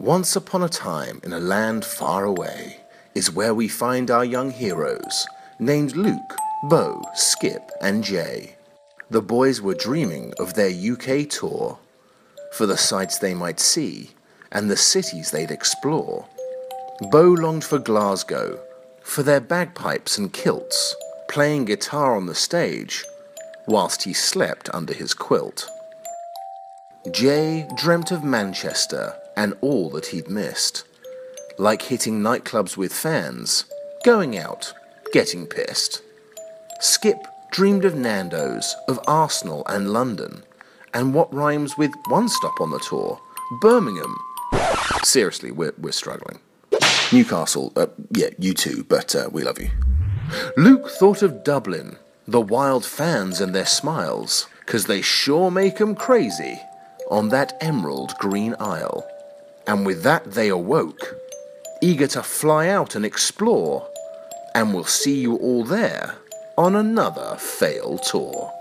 Once upon a time in a land far away is where we find our young heroes named Luke, Beau, Skip, and Jai. The boys were dreaming of their UK tour for the sights they might see and the cities they'd explore. Beau longed for Glasgow, for their bagpipes and kilts, playing guitar on the stage whilst he slept under his quilt. Jai dreamt of Manchester and all that he'd missed, like hitting nightclubs with fans, going out, getting pissed. Skip dreamed of Nando's, of Arsenal and London, and what rhymes with one stop on the tour? Birmingham. Seriously, we're, we're struggling. Newcastle, uh, yeah, you too, but uh, we love you. Luke thought of Dublin, the wild fans and their smiles, 'cause they sure make 'em crazy on that emerald green isle. And with that they awoke, eager to fly out and explore, and we'll see you all there on another fail tour.